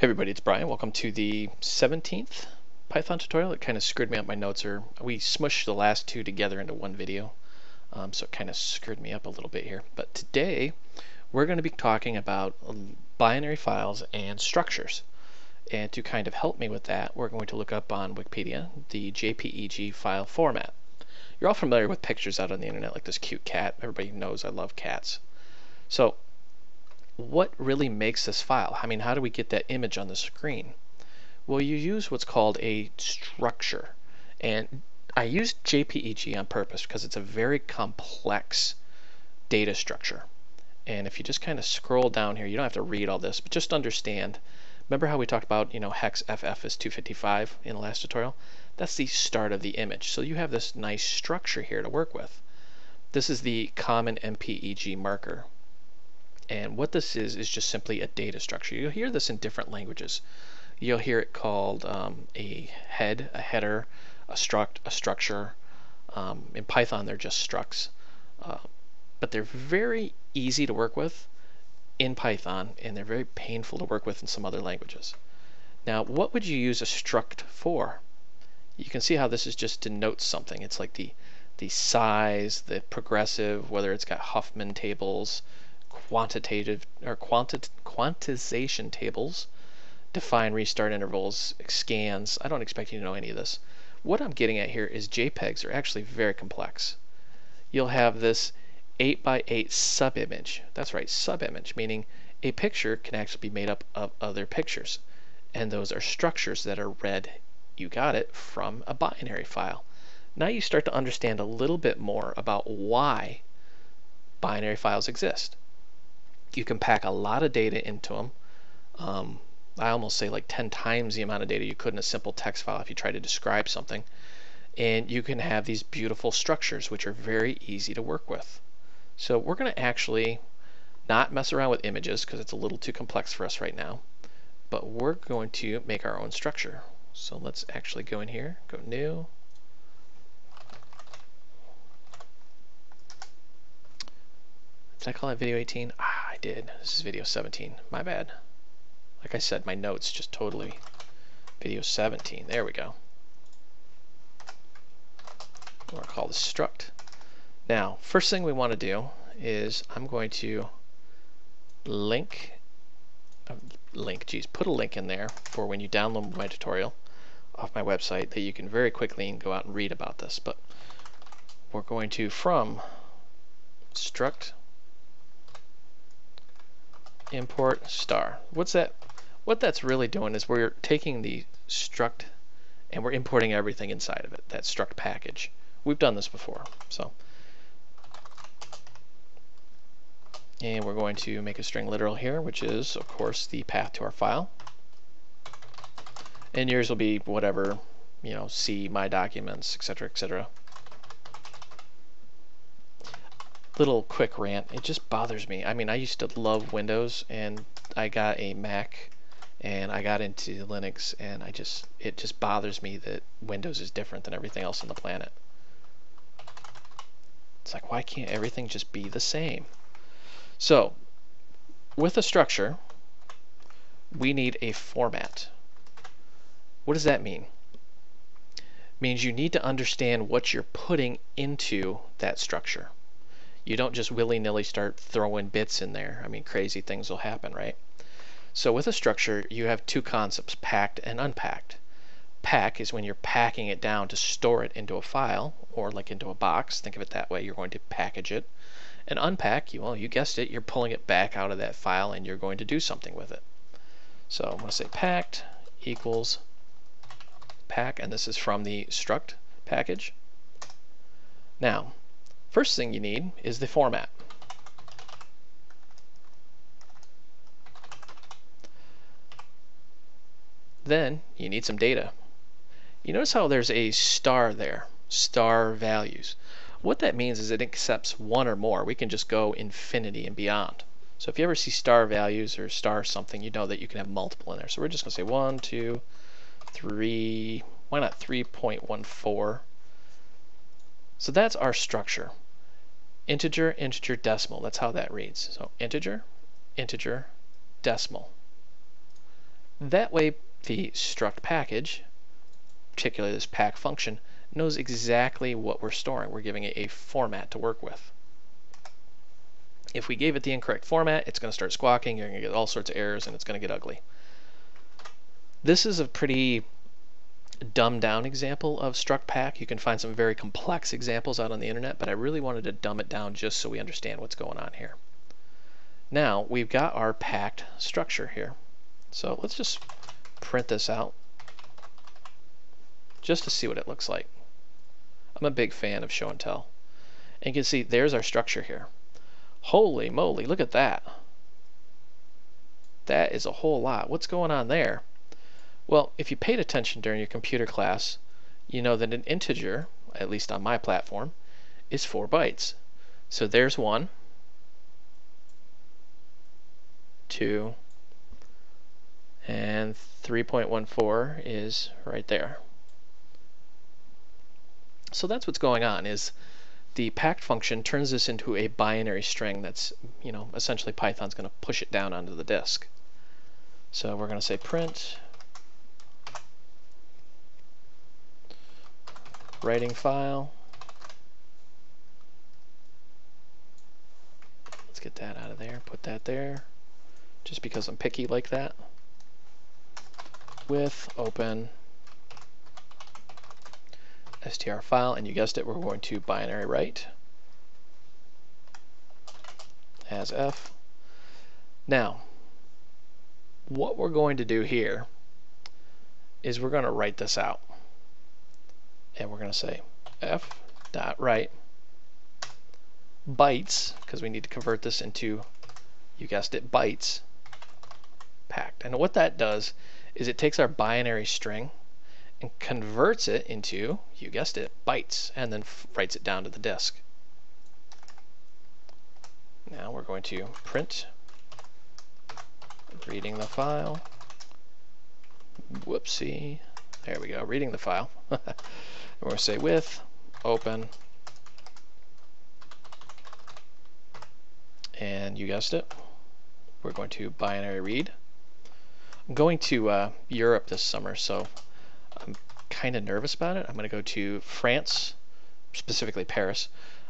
Hey everybody, it's Brian. Welcome to the 17th Python tutorial. It kind of screwed me up. My notes are, we smushed the last two together into one video. Um, so it kind of screwed me up a little bit here. But today we're going to be talking about binary files and structures. And to kind of help me with that, we're going to look up on Wikipedia the JPEG file format. You're all familiar with pictures out on the internet like this cute cat. Everybody knows I love cats. So what really makes this file? I mean, how do we get that image on the screen? Well, you use what's called a structure. And I used JPEG on purpose because it's a very complex data structure. And if you just kind of scroll down here, you don't have to read all this, but just understand. Remember how we talked about, you know, hex FF is 255 in the last tutorial? That's the start of the image. So you have this nice structure here to work with. This is the common JPEG marker. And what this is, is just simply a data structure. You'll hear this in different languages. You'll hear it called um, a head, a header, a struct, a structure. Um, in Python, they're just structs. Uh, but they're very easy to work with in Python, and they're very painful to work with in some other languages. Now, what would you use a struct for? You can see how this is just denotes something. It's like the the size, the progressive, whether it's got Huffman tables, quantitative or quanti quantization tables, define restart intervals, scans. I don't expect you to know any of this. What I'm getting at here is JPEGs are actually very complex. You'll have this 8 by 8 subimage. That's right, subimage, meaning a picture can actually be made up of other pictures. And those are structures that are read, you got it, from a binary file. Now you start to understand a little bit more about why binary files exist you can pack a lot of data into them. Um, I almost say like 10 times the amount of data you could in a simple text file if you try to describe something. And you can have these beautiful structures which are very easy to work with. So we're going to actually not mess around with images because it's a little too complex for us right now. But we're going to make our own structure. So let's actually go in here, go new, Did I call it video 18? Ah, I did. This is video 17. My bad. Like I said, my notes just totally video 17. There we go. We're going to call this struct. Now, first thing we want to do is I'm going to link, uh, link, geez, put a link in there for when you download my tutorial off my website that you can very quickly go out and read about this. But we're going to, from struct import star. What's that? What that's really doing is we're taking the struct and we're importing everything inside of it, that struct package. We've done this before. So, And we're going to make a string literal here, which is, of course, the path to our file. And yours will be whatever, you know, C, my documents, etc., etc. little quick rant. It just bothers me. I mean, I used to love Windows, and I got a Mac, and I got into Linux, and I just it just bothers me that Windows is different than everything else on the planet. It's like, why can't everything just be the same? So, with a structure, we need a format. What does that mean? It means you need to understand what you're putting into that structure. You don't just willy-nilly start throwing bits in there. I mean, crazy things will happen, right? So with a structure, you have two concepts, packed and unpacked. Pack is when you're packing it down to store it into a file or like into a box. Think of it that way. You're going to package it. And unpack, you, well, you guessed it, you're pulling it back out of that file and you're going to do something with it. So I'm going to say packed equals pack, and this is from the struct package. Now, First thing you need is the format. Then you need some data. You notice how there's a star there, star values. What that means is it accepts one or more. We can just go infinity and beyond. So if you ever see star values or star something, you know that you can have multiple in there. So we're just going to say 1, 2, 3, why not 3.14? So that's our structure. Integer, integer, decimal. That's how that reads. So integer, integer, decimal. That way the struct package, particularly this pack function, knows exactly what we're storing. We're giving it a format to work with. If we gave it the incorrect format, it's going to start squawking, you're going to get all sorts of errors, and it's going to get ugly. This is a pretty dumbed down example of struct pack. You can find some very complex examples out on the internet, but I really wanted to dumb it down just so we understand what's going on here. Now we've got our packed structure here. So let's just print this out just to see what it looks like. I'm a big fan of show and tell. And you can see there's our structure here. Holy moly, look at that. That is a whole lot. What's going on there? Well, if you paid attention during your computer class, you know that an integer, at least on my platform, is 4 bytes. So there's 1, 2, and 3.14 is right there. So that's what's going on is the packed function turns this into a binary string that's, you know, essentially Python's going to push it down onto the disk. So we're going to say print writing file. Let's get that out of there, put that there, just because I'm picky like that. With open str file, and you guessed it, we're going to binary write as f. Now, what we're going to do here is we're going to write this out and we're going to say f dot write bytes because we need to convert this into you guessed it bytes packed. And what that does is it takes our binary string and converts it into you guessed it bytes and then writes it down to the disk. Now we're going to print reading the file. Whoopsie there we go reading the file. We're going to say with open. And you guessed it. We're going to binary read. I'm going to uh, Europe this summer so I'm kind of nervous about it. I'm going to go to France specifically Paris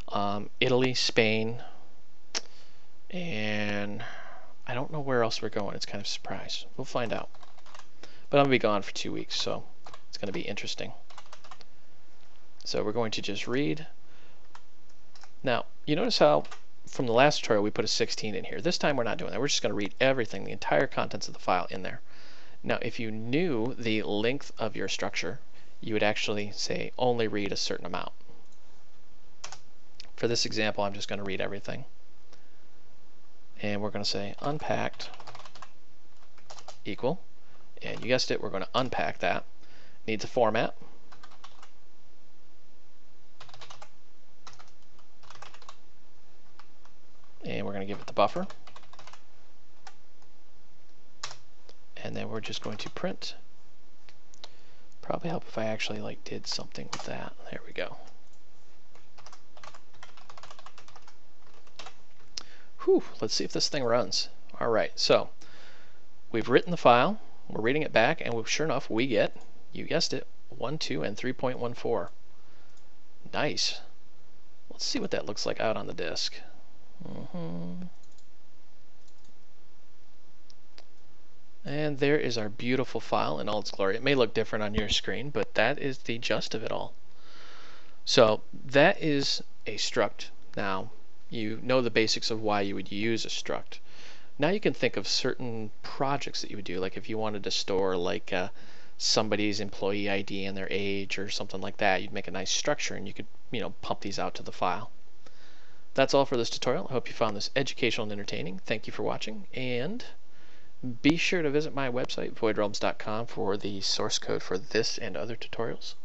um, Italy Spain and I don't know where else we're going. It's kind of a surprise. We'll find out. But I'm going to be gone for two weeks so going to be interesting so we're going to just read. Now, you notice how from the last tutorial we put a 16 in here. This time we're not doing that. We're just going to read everything, the entire contents of the file in there. Now, if you knew the length of your structure, you would actually say only read a certain amount. For this example, I'm just going to read everything. And we're going to say unpacked equal. And you guessed it, we're going to unpack that. Needs a format. and we're going to give it the buffer. And then we're just going to print. Probably help if I actually like did something with that. There we go. Whew, let's see if this thing runs. All right, so we've written the file, we're reading it back, and sure enough, we get, you guessed it, 1, 2, and 3.14. Nice. Let's see what that looks like out on the disk. Mm -hmm. And there is our beautiful file in all its glory. It may look different on your screen, but that is the gist of it all. So that is a struct. Now, you know the basics of why you would use a struct. Now you can think of certain projects that you would do, like if you wanted to store like uh, somebody's employee ID and their age or something like that, you'd make a nice structure and you could, you know, pump these out to the file. That's all for this tutorial. I hope you found this educational and entertaining. Thank you for watching, and be sure to visit my website, voidrealms.com, for the source code for this and other tutorials.